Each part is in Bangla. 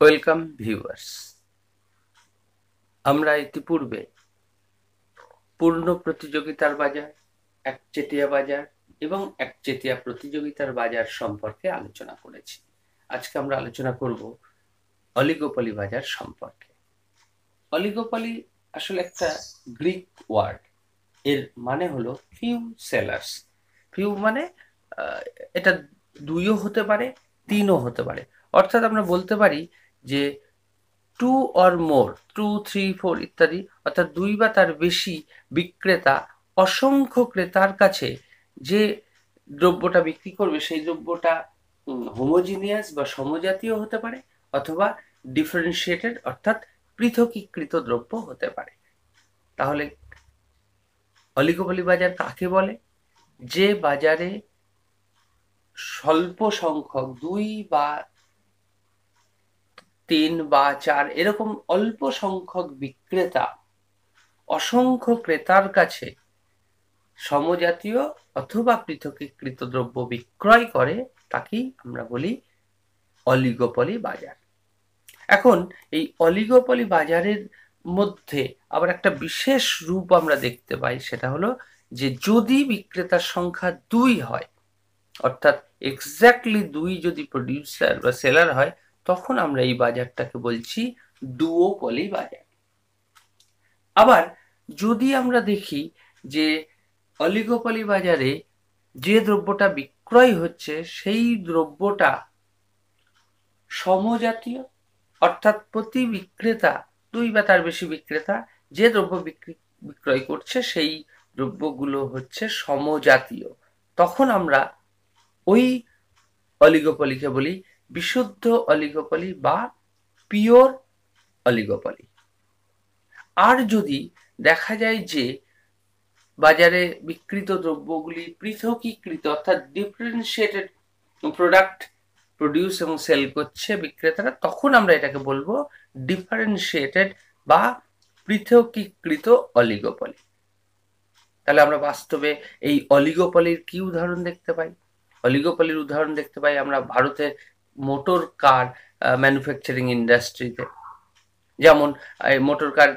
ওয়েলকাম ভিউয়ার্স আমরা ইতিপূর্বে পূর্ণ প্রতিযোগিতার বাজার একচেটিয়া বাজার এবং একচেটিয়া প্রতিযোগিতার বাজার সম্পর্কে আলোচনা করেছি। আজকে আমরা আলোচনা করব অলিগোপলি বাজার সম্পর্কে। অলিগোপলি আসলে একটা গ্রিক ওয়ার্ড এর মানে হলো ফিউ সেলার্স ফিউ মানে এটা দুইও হতে পারে, তিনও হতে পারে। অর্থাৎ আমরা বলতে পারি যে two or more two three four ইত্যাদি, অর্থাৎ দুই বা তার বেশি বিক্রেতা, অসংখ্য ক্রেতার কাছে যে দ্রব্যটা বিক্রি করবে, সেই দ্রব্যটা হোমোজিনিয়াস বা সমজাতীয় হতে পারে, অথবা ডিফারেন্সিয়েটেড অর্থাৎ পৃথকীকৃত দ্রব্য হতে পারে। তাহলে অলিগোপলি বাজার কাকে বলে? যে বাজারে স্বল্প সংখ্যক, দুই বা তিন বা চার, এরকম অল্প সংখ্যক বিক্রেতা, অসংখ্য ক্রেতার কাছে সমজাতীয় অথবা পৃথকীকৃত দ্রব্য বিক্রয় করে, তাকেই আমরা বলি অলিগোপলি বাজার। এখন এই অলিগোপলি বাজারের মধ্যে আবার একটা বিশেষ রূপ আমরা দেখতে পাই, সেটা হলো যে যদি বিক্রেতার সংখ্যা দুই হয়, অর্থাৎ এক্স্যাক্টলি দুই যদি প্রডিউসার বা সেলার হয় তখন আমরা এই বাজারটাকে বলছি ডুওপলি বাজার। আবার যদি আমরা দেখি যে অলিগোপলি বাজারে যে দ্রব্যটা বিক্রয় হচ্ছে, সেই দ্রব্যটা সমজাতীয়, অর্থাৎ প্রতি বিক্রেতা, দুই বা তার বেশি বিক্রেতা, যে দ্রব্য বিক্রি, বিক্রয় করছে, সেই দ্রব্যগুলো হচ্ছে সমজাতীয়। তখন আমরা ওই অলিগোপলিকে বলি বিশুদ্ধ অলিগোপলি বা পিওর অলিগোপলি। আর যদি দেখা যায় যে বাজারে বিকৃত দ্রব্যগুলি পৃথকীকৃত, অর্থাৎ ডিফারেন্সিয়েটেড প্রোডাক্ট প্রডিউস এবং সেল করছে বিক্রেতারা, তখন আমরা এটাকে বলব ডিফারেন্সিয়েটেড বা পৃথকীকৃত অলিগোপলি। তাহলে আমরা বাস্তবে এই অলিগোপলির কি উদাহরণ দেখতে পাই? অলিগোপলির উদাহরণ দেখতে পাই আমরা ভারতের মোটর কার ম্যানুফ্যাকচারিং ইন্ডাস্ট্রিতে যেমন মোটর কার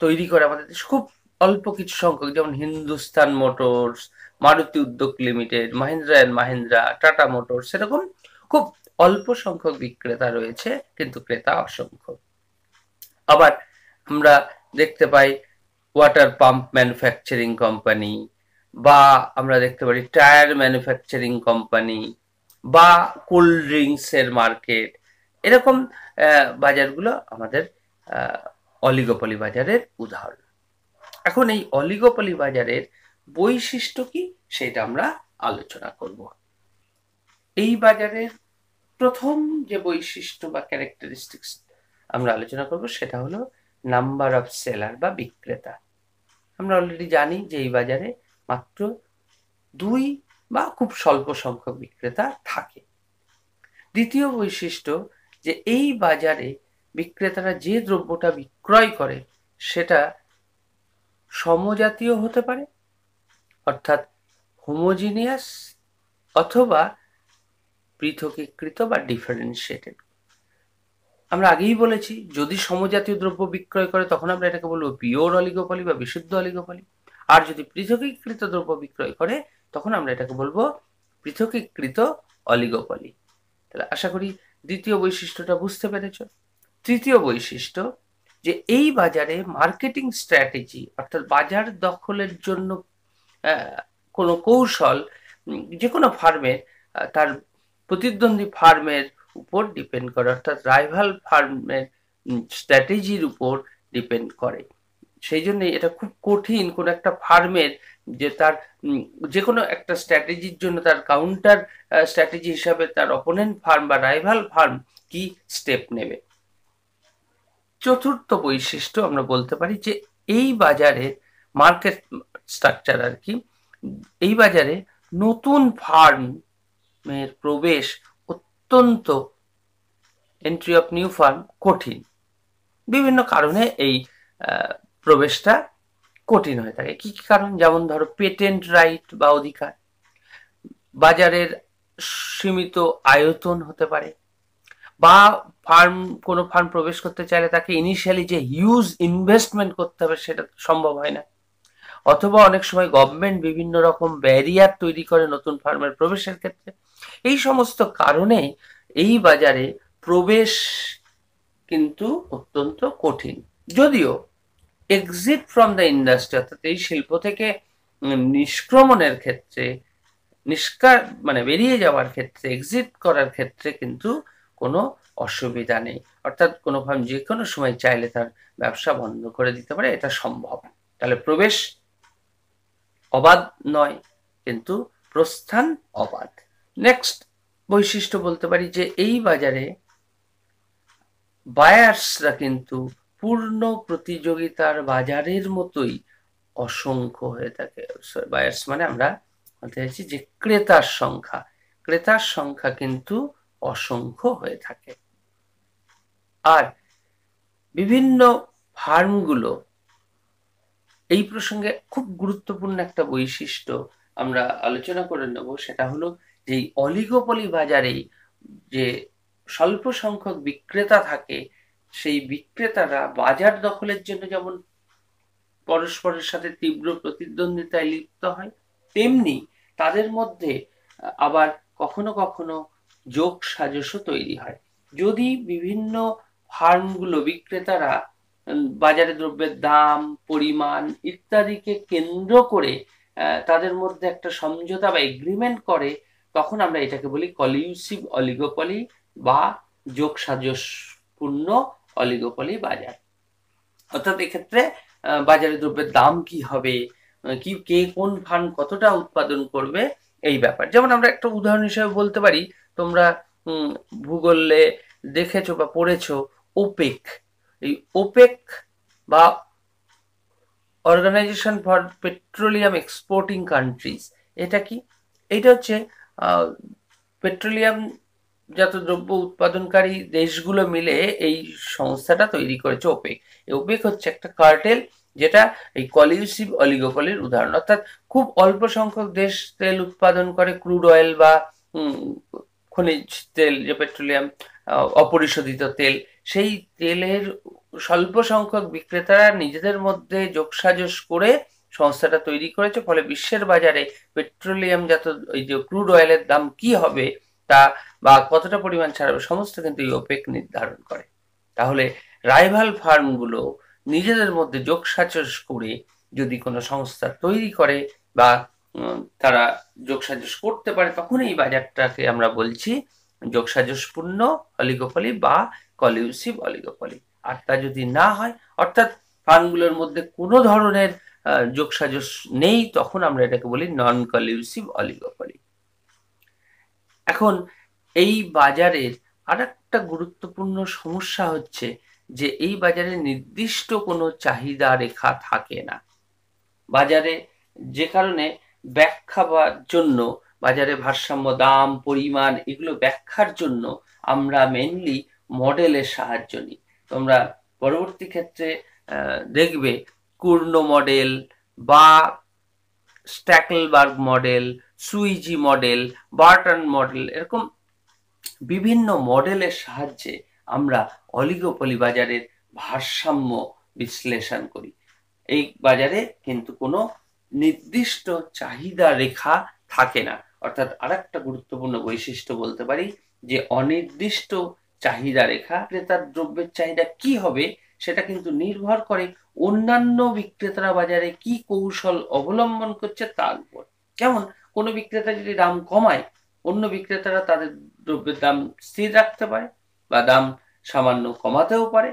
তৈরি করে আমাদের খুব অল্প কিছু সংখ্যক, যেমন Hindustan motors, Maruti Udyog limited, Mahindra and Mahindra, Tata motors, এরকম খুব অল্প সংখ্যক বিক্রেতা রয়েছে, কিন্তু ক্রেতা অসংখ্য। আবার আমরা দেখতে পাই ওয়াটার পাম্প ম্যানুফ্যাকচারিং কোম্পানি বা আমরা দেখতে পারি টায়ার ম্যানুফ্যাকচারিং কোম্পানি বা কোল্ড ড্রিঙ্কসের মার্কেট এরকম বাজারগুলো আমাদের অলিগোপলি বাজারের উদাহরণ। এখন এই অলিগোপলি বাজারের বৈশিষ্ট্য কি সেটা আমরা আলোচনা করব। এই বাজারের প্রথম যে বৈশিষ্ট্য বা ক্যারেক্টারিস্টিক্স আমরা আলোচনা করব সেটা হলো নাম্বার অফ সেলার বা বিক্রেতা। আমরা অলরেডি জানি যে এই বাজারে মাত্র দুই বা খুব স্বল্প সংখ্যক বিক্রেতা থাকে। দ্বিতীয় বৈশিষ্ট্য যে এই বাজারে বিক্রেতারা যে দ্রব্যটা বিক্রয় করে সেটা সমজাতীয় হতে পারে, অর্থাৎ হোমোজিনিয়াস অথবা পৃথকীকৃত বা ডিফারেন্সিয়েটেড। আমরা আগেই বলেছি, যদি সমজাতীয় দ্রব্য বিক্রয় করে, তখন আমরা এটাকে বলব পিওর অলিগোপলি বা বিশুদ্ধ অলিগোপলি। আর যদি পৃথকীকৃত দ্রব্য বিক্রয় করে তখন আমরা এটাকে বলব পৃথকীকৃত অলিগোপলি। তাহলে আশা করি দ্বিতীয় বৈশিষ্ট্যটা বুঝতে পেরেছ। তৃতীয় বৈশিষ্ট্য যে এই বাজারে মার্কেটিং স্ট্র্যাটেজি অর্থাৎ বাজার দখলের জন্য কোনো কৌশল যে কোনো ফার্মের তার প্রতিদ্বন্দ্বী ফার্মের উপর ডিপেন্ড করে, অর্থাৎ রাইভাল ফার্মের স্ট্র্যাটেজির উপর ডিপেন্ড করে। সেই জন্য এটা খুব কঠিন কোনো একটা ফার্মের যে তার যে কোনো একটা স্ট্র্যাটেজির জন্য তার কাউন্টার স্ট্র্যাটেজি হিসাবে তার অপোনেন্ট ফার্ম বা রাইভাল ফার্ম কি স্টেপ নেবে। চতুর্থ বৈশিষ্ট্য আমরা বলতে পারি যে এই বাজারে মার্কেট স্ট্রাকচার আর কি, এই বাজারে নতুন ফার্মের প্রবেশ অত্যন্ত এন্ট্রি অফ নিউ ফার্ম কঠিন। বিভিন্ন কারণে এই প্রবেশটা কঠিন হয়ে থাকে। কি কি কারণ? যেমন ধরো পেটেন্ট রাইট বা অধিকার। বাজারের সীমিত আয়তন হতে পারে। বা ফার্ম কোনো ফার্ম প্রবেশ করতে চাইলে তাকে ইনিশিয়ালি যে হিউজ ইনভেস্টমেন্ট করতে হবে সেটা সম্ভব হয় না। অথবা অনেক সময় গভর্নমেন্ট বিভিন্ন রকম ব্যারিয়ার তৈরি করে নতুন ফার্মের প্রবেশের ক্ষেত্রে। এই সমস্ত কারণে এই বাজারে প্রবেশ কিন্তু অত্যন্ত কঠিন। যদিও এক্সিট ফ্রম দ্য ইন্ডাস্ট্রি অর্থাৎ এই শিল্প থেকে নিষ্ক্রমণের ক্ষেত্রে নিষ্কার মানে বেরিয়ে যাওয়ার ক্ষেত্রে এক্সিট করার ক্ষেত্রে কিন্তু কোনো অসুবিধা নেই। অর্থাৎ কোনো ফার্ম যে কোনো সময় চাইলে তার ব্যবসা বন্ধ করে দিতে পারে, এটা সম্ভব। তাহলে প্রবেশ অবাধ নয়, কিন্তু প্রস্থান অবাধ। নেক্সট বৈশিষ্ট্য বলতে পারি যে, এই বাজারে বায়ার্সরা কিন্তু পূর্ণ প্রতিযোগিতার বাজারের মতোই অসংখ্য হয়ে থাকে। বায়ার্স মানে আমরা বলতে চাইছি যে ক্রেতার সংখ্যা। ক্রেতার সংখ্যা কিন্তু অসংখ্য হয়ে থাকে। আর বিভিন্ন ফার্মগুলো এই প্রসঙ্গে খুব গুরুত্বপূর্ণ একটা বৈশিষ্ট্য আমরা আলোচনা করে নেব, সেটা হলো যে অলিগোপলি বাজারে যে স্বল্প সংখ্যক বিক্রেতা থাকে সেই বিক্রেতারা বাজার দখলের জন্য যেমন পরস্পরের সাথে তীব্র প্রতিদ্বন্দ্বিতায় লিপ্ত হয়, তেমনি তাদের মধ্যে আবার কখনো কখনো যোগ সাজসও তৈরি হয়। যদি বিভিন্ন ফার্মগুলো বিক্রেতারা বাজারে দ্রব্যের দাম, পরিমাণ ইত্যাদিকে কেন্দ্র করে তাদের মধ্যে একটা সমঝোতা বা এগ্রিমেন্ট করে, তখন আমরা এটাকে বলি কলিউসিভ অলিগোপলি বা যোগ সাজসপূর্ণ অলিগোপলি বাজার। অর্থাৎ এক্ষেত্রে বাজারে দ্রব্যের দাম কি হবে কি, কে কোন ফান্ড কতটা উৎপাদন করবে, এই ব্যাপার। যেমন আমরা একটা উদাহরণ হিসেবে বলতে পারি, তোমরা ভূগোলে দেখেছ বা পড়েছো, ওপেক। এই ওপেক বা organisation for petroleum exporting countries, এটা কি? এটা হচ্ছে পেট্রোলিয়াম জাত দ্রব্য উৎপাদনকারী দেশগুলো মিলে এই সংস্থাটা তৈরি করেছে ওপেক। ওপেক হচ্ছে একটা কার্টেল যেটা এই কলিউসিভ অলিগোপলির উদাহরণ। অর্থাৎ খুব অল্প সংখ্যক দেশ তেল উৎপাদন করে, ক্রুড অয়েল বা খনিজ তেল যে পেট্রোলিয়াম অপরিশোধিত তেল, সেই তেলের স্বল্প সংখ্যক বিক্রেতারা নিজেদের মধ্যে যোগসাজস করে সংস্থাটা তৈরি করেছে। ফলে বিশ্বের বাজারে পেট্রোলিয়াম জাত ওই যে ক্রুড অয়েলের দাম কি হবে তা বা কতটা পরিমাণ ছাড়াবে, সমস্ত কিন্তু এই ওপেক নির্ধারণ করে। তাহলে রাইভাল ফার্মগুলো নিজেদের মধ্যে যোগসাজস করে যদি কোনো সংস্থা তৈরি করে বা তারা যোগসাজস করতে পারে, তখন এই বাজারটাকে আমরা বলছি যোগসাজসপূর্ণ অলিগোপলি বা কলিউসিভ অলিগোপলি আর তা যদি না হয়, অর্থাৎ ফান্ডগুলোর মধ্যে কোনো ধরনের যোগসাজস নেই, তখন আমরা এটাকে বলি নন কলিউসিভ অলিগোপলি এখন এই বাজারের আর একটা গুরুত্বপূর্ণ সমস্যা হচ্ছে যে এই বাজারে নির্দিষ্ট কোনো চাহিদা রেখা থাকে না। বাজারে যে কারণে ব্যাখ্যা জন্য বাজারে ভারসাম্য, দাম, পরিমাণ এগুলো ব্যাখ্যার জন্য আমরা মেনলি মডেলের সাহায্য নিই। তোমরা পরবর্তী ক্ষেত্রে দেখবে কুর্ণ মডেল বা Stackelberg model Sweezy model Bertrand model এরকম বিভিন্ন মডেলের সাহায্যে আমরা অলিগোপলি বাজারের ভারসাম্য বিশ্লেষণ করি। এই বাজারে কিন্তু কোনো নির্দিষ্ট চাহিদা রেখা থাকে না। অর্থাৎ আরেকটা গুরুত্বপূর্ণ বৈশিষ্ট্য বলতে পারি যে, অনির্দিষ্ট চাহিদা রেখা ক্রেতার দ্রব্যের চাহিদা কি হবে সেটা কিন্তু নির্ভর করে অন্যান্য বিক্রেতারা বাজারে কি কৌশল অবলম্বন করছে তার উপর। যেমন, কোনো বিক্রেতা যদি দাম কমায়, অন্য বিক্রেতারা তাদের দ্রব্যের দাম স্থির রাখতে পারে, বা দাম সামান্য কমাতেও পারে,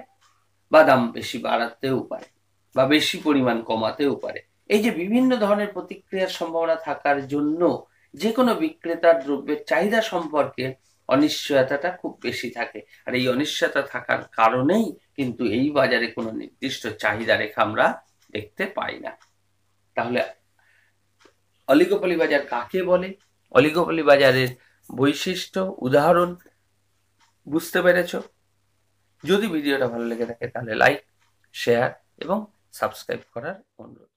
বা দাম বেশি বাড়াতেও পারে, বা বেশি পরিমাণ কমাতেও পারে। এই যে বিভিন্ন ধরনের প্রতিক্রিয়ার সম্ভাবনা থাকার জন্য যে কোনো বিক্রেতার দ্রব্যের চাহিদা সম্পর্কে অনিশ্চয়তাটা খুব বেশি থাকে। আর এই অনিশ্চয়তা থাকার কারণেই কিন্তু এই বাজারে কোনো নির্দিষ্ট চাহিদা রেখা আমরা দেখতে পাই না। তাহলে অলিগোপলি বাজার কাকে বলে? অলিগোপলি বাজারের বৈশিষ্ট্য, উদাহরণ বুঝতে পেরেছ? যদি ভিডিওটা ভালো লেগে থাকে তাহলে লাইক শেয়ার এবং সাবস্ক্রাইব করার অনুরোধ।